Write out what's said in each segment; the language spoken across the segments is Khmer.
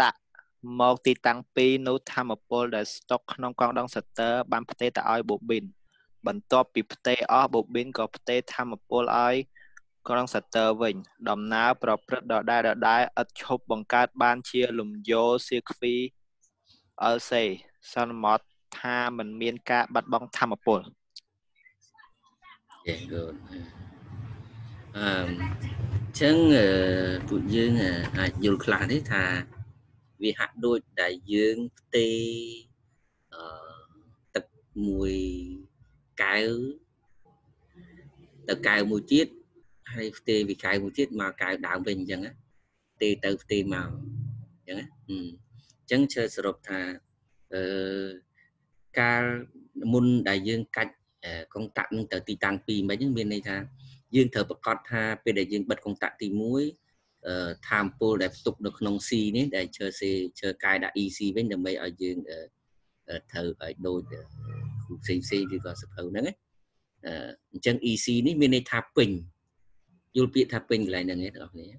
តៈមកទីតាំង2នោះធម្មពលដែលស្តុកក្នុងកងដងសតើបានផ្ទេរទៅឲ្យបូប៊ីនបន្ទាប់ពីផ្ទេរអស់បូប៊ីនក៏ផ្ទេរធម្មពលឲ្យកងសតើវិញ ដំណើរប្រព្រឹត្តដដែលដដែលឥតឈប់បង្កើតបានជាលំយោសៀគ្វីអលសេសន្មតថាมันមានការបាត់បង់ធម្មពល Yeah good អឺចឹងពួកយើងអាចយល់ខ្លះនេះថាវាហាក់ដូចដែលយើងផ្ទេអឺទឹកមួយកែវទៅកែវមួយទៀតហើយផ្ទេវិកែវមួយទៀតមកកែវដើមវិញអញ្ចឹងទេទៅផ្ទេមកអញ្ចឹងអញ្ចឹងជឿសរុបថាអឺកាលមុនដែលយើងកាច់កុងតាក់នឹងទៅទីតាំង2មិនហ្នឹងមានន័យថា យើងត្រូវប្រកាសថាពេលដែលយើងបិទកុងតាក់ទី1អឺ time pool ដែលផ្ទុកនៅក្នុង C នេះដែលជើសេជើកែដាក់ EC វិញដើម្បីឲ្យយើងត្រូវឲ្យដូចគ្រូផ្សេងផ្សេងឬក៏សភៅហ្នឹងអញ្ចឹង EC នេះមានន័យថាពេញយល់ពាក្យថាពេញកន្លែងហ្នឹងទេបងប្អូន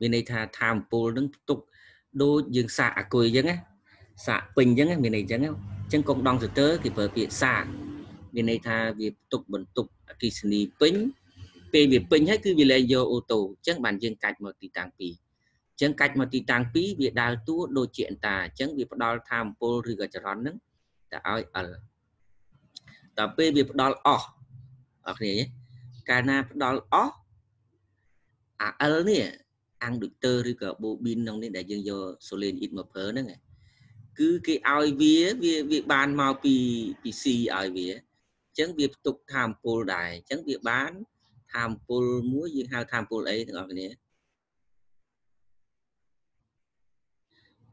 មានន័យថា time pool ហ្នឹងផ្ទុកដូចយើងសាកអាគុយអញ្ចឹងណាសាកពេញអញ្ចឹងមានន័យអញ្ចឹងអញ្ចឹងកុំដងសទើគេប្រើពាក្យសាក មានន័យថាវាផ្ទុកបន្ទុកអគិសនីពេញពេលវាពេញហើយគឺវាលែងយកអូតូអញ្ចឹងបានយើងកាច់មកទីតាំង2អញ្ចឹងកាច់មកទីតាំង2វាដើរតួដូចជាអន្តាអញ្ចឹងវាផ្ដល់ធម្មពលឬក៏ចរន្តហ្នឹងទៅឲ្យ L តទៅពេលវាផ្ដល់អស់អរគ្នាកាលណាផ្ដល់អស់អា L នេះអាំងដូចទ័រឬក៏បូប៊ីនក្នុងនេះដែលយើងយកសូលេនអ៊ីតមកប្រើហ្នឹងគឺគេឲ្យវាវាវាបានមកពីពី C ឲ្យវាអញ្ចឹងវាផ្ទុកធម្មពលដែរអញ្ចឹងវាបានធម្មពលមួយយើងហៅធម្មពលអីទាំងអស់គ្នា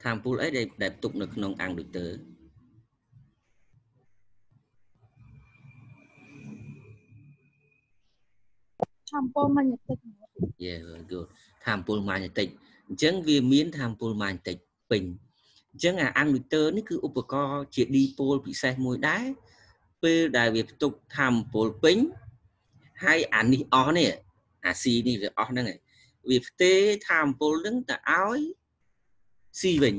ធម្មពលអីដែលដែលផ្ទុកនៅក្នុងអាំងដូចទ័រធម្មពលម៉ាញេទិក Yeah good ធម្មពលម៉ាញេទិកអញ្ចឹងវាមានធម្មពលម៉ាញេទិកពេញអញ្ចឹងអាអាំងលីទ័រនេះគឺឧបករណ៍ជា dipol ពិសេសមួយដែរ ពេលដែលវាផ្ទុកធម្មពលពេញហើយអានេះអស់នេះអា C នេះវាអស់ហ្នឹងវាផ្ទេធម្មពលហ្នឹងទៅឲ្យ C វិញ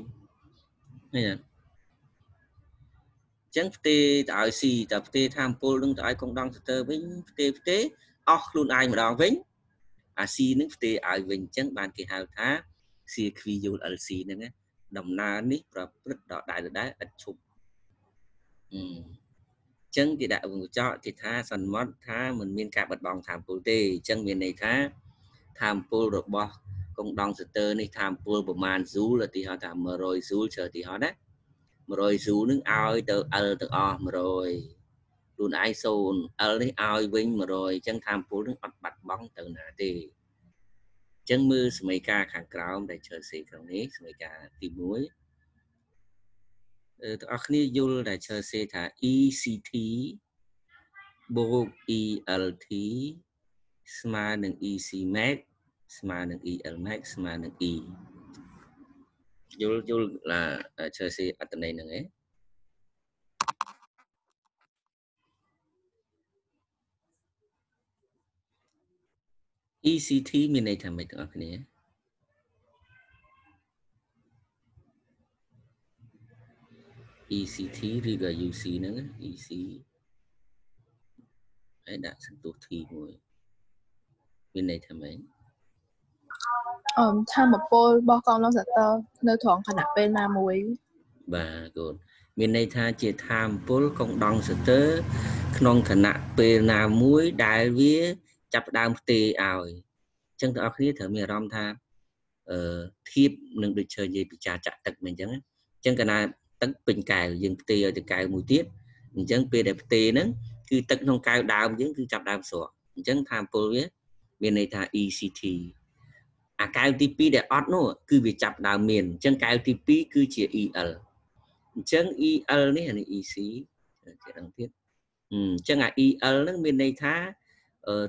ឃើញទេចឹងផ្ទេទៅឲ្យ C តើផ្ទេធម្មពលនឹងទៅឲ្យកងដងស្ទើវិញផ្ទេផ្ទេអស់ខ្លួនឯងម្ដងវិញអា C នឹងផ្ទេឲ្យវិញចឹងបានគេហៅថា CQ យល់ LC ហ្នឹងណាដំណើរនេះប្រព្រឹត្តដល់ដែរដែរឥតឈប់អឺ ចឹងគេដាក់វងកញ្ចក់គេថាសន្មត់ថាមិនមានការបាត់បង់ធម៌ពលទេអញ្ចឹងមានន័យថាធម៌ពលរបស់កងដងសតើនេះធម៌ពលប្រមាណស៊ូលឧទាហរណ៍ថា100ស៊ូល chờ ឧទាហរណ៍ណា100ស៊ូលនឹងឲ្យទៅ L ទាំងអស់100ខ្លួនឯង0 L នេះឲ្យវិញ100អញ្ចឹងធម៌ពលនឹងអត់បាត់បង់ទៅណាទេចឹងមើលសមីការខាងក្រោមដែលជើសេខាងនេះសមីការទី1អឺ ទាំងអស់គ្នាយល់ដែលជើសេថា ECT បូក ELT ស្មើនឹង EC max ស្មើនឹង EL max ស្មើនឹង E យល់យល់ឡាជើសេអត្តន័យហ្នឹងឯង ECT មានន័យថាម៉េចទាំងអស់គ្នា ECT ឬក៏ UC ហ្នឹង EC ហើយដាក់សន្ទុះ T មួយមានន័យថាម៉េចអមធម្មពលរបស់កងឡុងសតើនៅត្រង់ខណៈពេលណាមួយ បាទកូនមានន័យថាជាធម្មពលកងដងសតើក្នុងខណៈពេលណាមួយដែលវាចាប់ផ្ដើមផ្ទេរឲ្យអញ្ចឹងបងប្អូនគ្នាត្រូវមានអារម្មណ៍ថាអឺធៀបនឹងដូចជើនិយាយពិចារចាក់ទឹកមិនអញ្ចឹងអញ្ចឹងកាលណា ទឹកពេញកែវយើងផ្ទេរឲ្យទៅកែវមួយទៀតអញ្ចឹងពេលដែលផ្ទេរហ្នឹងគឺទឹកក្នុងកែវដើមយើងគឺចាប់ដើមស្រកអញ្ចឹងថាពលវាមានន័យថា ECT អាកែវទី2ដែលអត់នោះគឺវាចាប់ដើមមានអញ្ចឹងកែវទី2គឺជា EL អញ្ចឹង EL នេះអានេះ EC គេដឹងទៀតអញ្ចឹងអា EL ហ្នឹងមានន័យថា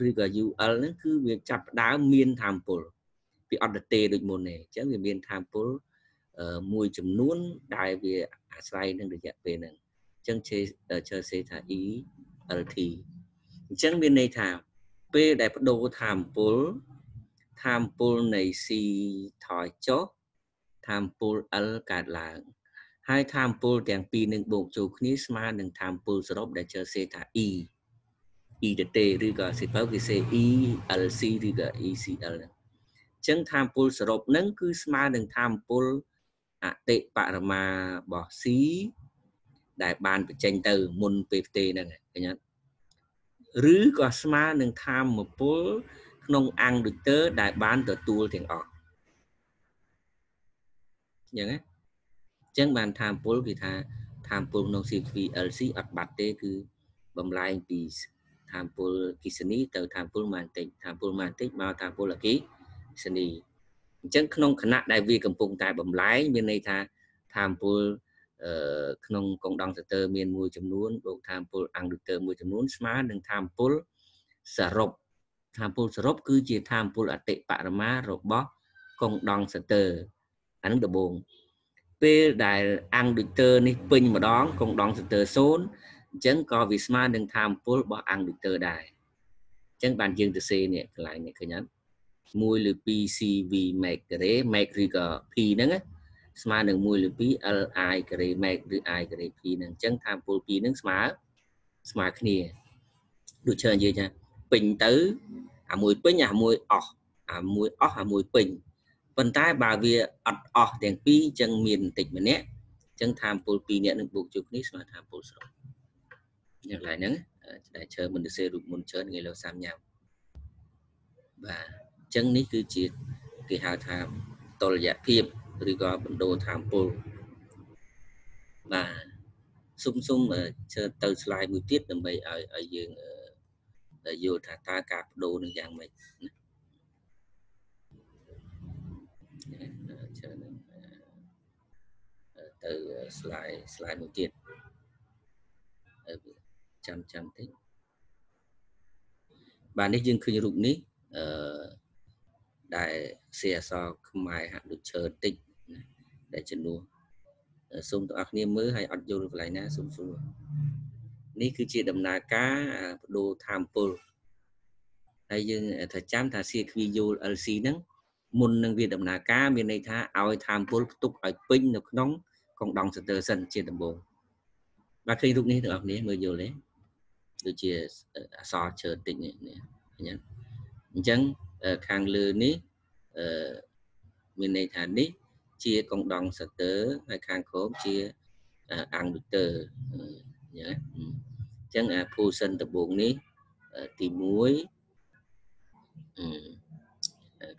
ឬក៏ UL ហ្នឹងគឺវាចាប់ដើមមានធម្មពលវាអត់ទៅទេដូចមុនទេអញ្ចឹងវាមានធម្មពលមួយចំនួនដែលវា អាស្រ័យនឹងរយៈពេលហ្នឹងអញ្ចឹងជេជើសេថា E LT អញ្ចឹងមានន័យថាពេលដែលបដូរធម្មពលធម្មពលនៃ C ថយចុះធម្មពល L កើតឡើងហើយធម្មពលទាំងពីរនឹងបូកចូលគ្នាស្មើនឹងធម្មពលសរុបដែលជើសេថា E E ទៅទេឬក៏សិបើគេសេ E LC ឬក៏ ECL ហ្នឹងអញ្ចឹងធម្មពលសរុបហ្នឹងគឺស្មើនឹងធម្មពល អតិបរមារបស់ C ដែលបានបញ្ចេញទៅមុនពេលផ្ទេហ្នឹងឃើញអត់ឬក៏ស្មើនឹងធម្មពលក្នុងអាំងដូចទ័រដែលបានទទួលទាំងអស់អញ្ចឹងណាអញ្ចឹងបានធម្មពលគឺថាធម្មពលក្នុង CVLC អត់បាត់ទេគឺបំលែងពីធម្មពលគិសនីទៅធម្មពលម៉ានតិកធម្មពលម៉ានតិកមកធម្មពលអគិសនី អញ្ចឹងក្នុងគណៈដែលវាកំពុងតែបំលែងមានន័យថាធម្មពលក្នុងកងដងសតើមានមួយចំនួនបូកធម្មពលអង្ឌូទ័រមួយចំនួនស្មើនឹងធម្មពលសរុបធម្មពលសរុបគឺជាធម្មពលអតិបរមារបស់កងដងសតើអានឹងដំបូងពេលដែលអង្ឌូទ័រនេះពេញម្ដងកងដងសតើ0អញ្ចឹងក៏វាស្មើនឹងធម្មពលរបស់អង្ឌូទ័រដែរអញ្ចឹងបានយើងទៅសេនេះកន្លែងនេះឃើញអត់ 1ឬ2 CV make ការ៉េ make ឬក៏ P ហ្នឹងណាស្មើនឹង1លើ2 li ការ៉េ meg ឬ i ការ៉េ p ហ្នឹងអញ្ចឹងថាមពល2ហ្នឹងស្មើស្មើគ្នាដូចច្រើននិយាយថាពេញទៅអាមួយពេញអាមួយអស់អាមួយអស់អាមួយពេញប៉ុន្តែបើវាអត់អស់ទាំងពីរអញ្ចឹងមានបន្តិចម្នាក់អញ្ចឹងថាមពល2នាក់នឹងបូកជួបគ្នាស្មើថាមពលស្រុកយ៉ាងไรហ្នឹងដែលជើមិនទៅសេរូបមុនច្រើនងាយលើសាំញ៉ាំបាទអញ្ចឹងនេះគឺជាគេហៅថាតលយៈភាពឬក៏បណ្ដូលធម្មពលបាទសុំសុំជើទៅស្លាយមួយទៀតដើម្បីឲ្យឲ្យយើងយល់ថាតើការបដូរនឹងយ៉ាងម៉េចណាជើនឹងទៅស្លាយស្លាយមួយទៀតចាំចាំតិចបាទនេះយើងឃើញរូបនេះអឺ ដែលសេអសខ្មែរហាក់ដូចឈើតិចដែលជំនួសសូមទាំងអស់គ្នាមើលហើយអត់យល់កន្លែងណាសូមសួរនេះគឺជាដំណើរការបដូរធម្មពលហើយយើងថាចាំថា CQ យល់ LC ហ្នឹងមុននឹងវាដំណើរការមានន័យថាឲ្យធម្មពលផ្ទុកឲ្យពេញនៅក្នុងកងដងសតើសិនជាដំបូងបាទឃើញរូបនេះទាំងអស់គ្នាមើលយល់ទេដូចជាអសរជើតិចនេះឃើញទេអញ្ចឹង ខាងលើនេះអឺមានន័យថានេះជាកងដងសតើហើយខាងក្រោមជាអាំងឌូទ័រញ៉ាអញ្ចឹងអាភូសិនដំបូងនេះទី1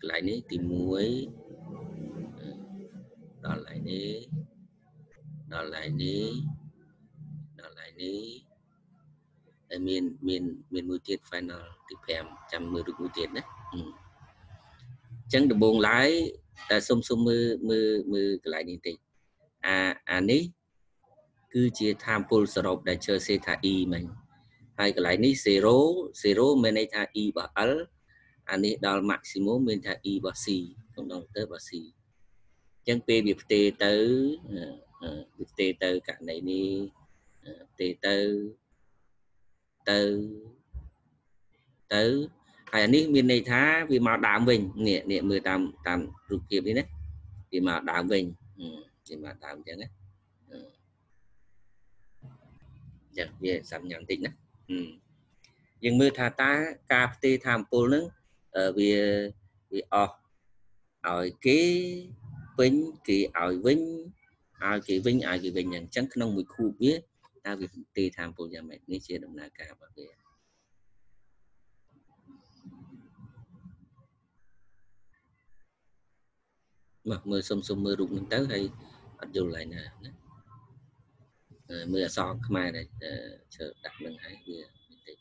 កន្លែងនេះទី1ដល់កន្លែងនេះដល់កន្លែងនេះដល់កន្លែងនេះហើយមានមានមានមួយទៀត final ទី5ចាំមើលរូបមួយទៀតណាអញ្ចឹងដំបូងឡើយតែសុំសុំមើលមើលមើលកន្លែងនេះតិចអាអានេះគឺជាធម៌ពលសរុបដែលជើសេថា e មិញហើយកន្លែងនេះ0 0មានន័យថា e របស់ l អានេះដល់ maximum មានថា e របស់ c ក្នុងដល់ទៅរបស់ c អញ្ចឹងពេលវាផ្ទេរទៅវាផ្ទេរទៅករណីនេះផ្ទេរទៅទៅទៅ ហើយអានេះមានន័យថាវាមកដើមវិញនេះនេះមើលតាមតាមរូបភាពនេះណាវាមកដើមវិញវាមកដើមអញ្ចឹងណាចឹងវាសំញាំបន្តិចណាយើងមើលថាតើការផ្ទេរធម្មពលនឹងវាវាអស់ឲ្យគេពេញគេឲ្យវិញឲ្យគេវិញឲ្យគេវិញអញ្ចឹងក្នុងមួយខូបវាតើវាផ្ទេរធម្មពលយ៉ាងម៉េចនេះជាដំណើរការរបស់វា មកមើលសុំសុំមើលរូបនឹងទៅហើយអត់យល់ឡើយណាណាមើលអសរខ្មែរដែលជើដាក់នឹងហើយវាបន្តិច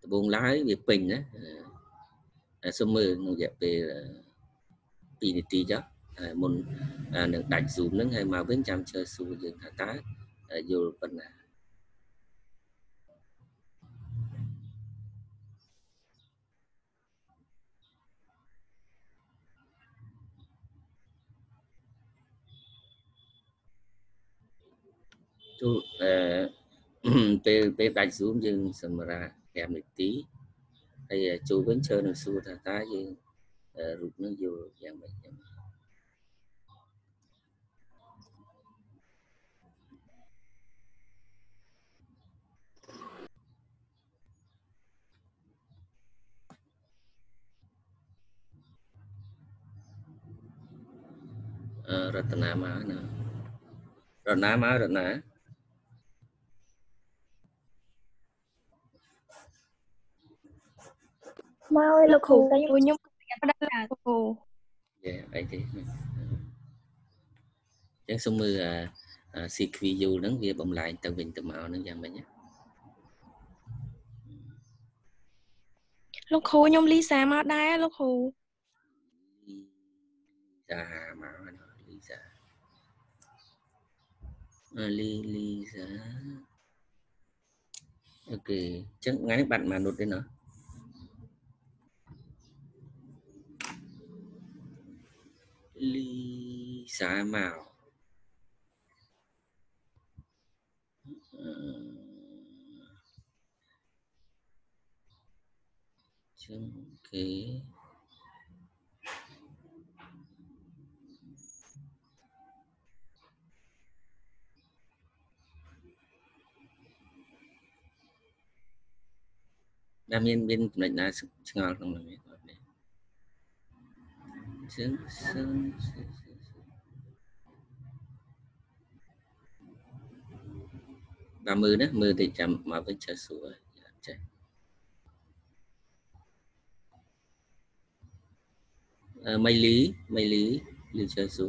ដំបងឡើយវាពេញណាសុំមើលក្នុងរយៈពេល2នាទីចុះមុននឹងដាច់ zoom ហ្នឹងហើយមកវិញចាំ chờ សួរយើងថាតើយល់ប៉ុណ្ណា ទូអឺពេលពេលដាច់ zoom យើងសម្រាប់5នាទីហើយជួវិញជើនឹងសួរថាតើយើងរូបនឹងយល់យ៉ាងម៉េចចឹងរតនាមកណារតនាមករតនា មកឲ្យលោកគ្រូតែខ្ញុំខ្ញុំផ្ដាល់គ្រូយេអីទេចឹងសូមមើលអា CQU ហ្នឹងវាបំលែងទៅវិញទៅមកហ្នឹងយ៉ាងម៉េចលោកគ្រូខ្ញុំលីសាមកដែរលោកគ្រូសាមកលីសាលីលីសាអូខេចឹងថ្ងៃនេះបាត់មួយនុតទេណាលីសាមកចឹងអូខេដែលមានមានចំណុ ចណាឆ្ងល់ក្នុងនោះអត់ទេចឹង សឹងបាទមើលណាមើលទៅចាំមកវិញចេះសួរចេះអឺមីលីមីលីលីចេះសួ